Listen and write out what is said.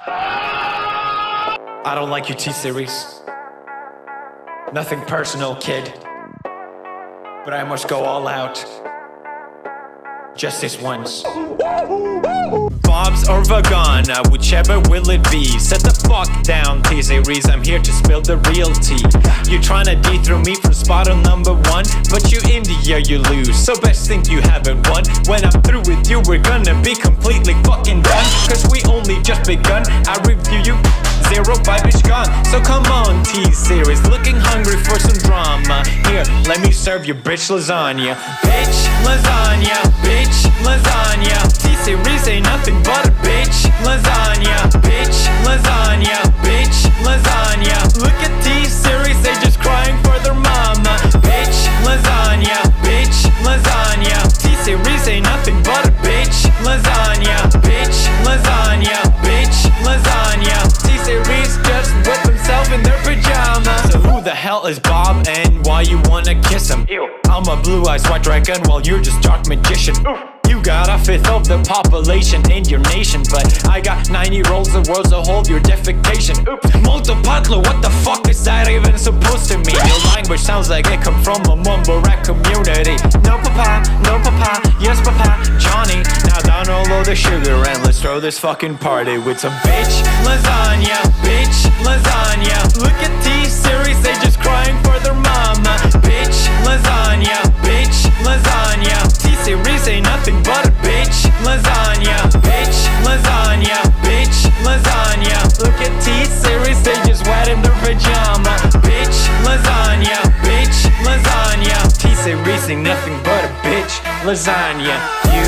I don't like your T series. Nothing personal, kid. But I must go all out. Just this once. Bob's or Vagana, uh, whichever will it be. Set the fuck down, T series. I'm here to spill the real tea. You're trying to dethrone me from spot on number one, but you India, you lose. So best think you haven't won. When I'm through with you, we're gonna be completely fucking done. Cause we only just begun. I review you. Zero vibe is gone. So come on, T series. Looking hungry for some drama. Here, let me serve you bitch lasagna. Bitch lasagna. Bitch lasagna. Is Bob and why you wanna kiss him? Ew. I'm a blue-eyed white dragon while you're just dark magician. Oof. You got a fifth of the population in your nation, but I got 90 rolls of worlds to hold your defecation. Oops, multipatlo, what the fuck is that even supposed to mean? Your language sounds like it come from a mumble rap community. No papa, no papa, yes papa, Johnny. Now down all of the sugar and let's throw this fucking party with some bitch lasagna, nothing but a bitch lasagna.